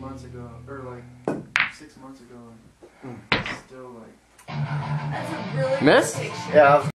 months ago, or like six months ago, and hmm. still like. That's a really Miss? good picture. Yeah, I was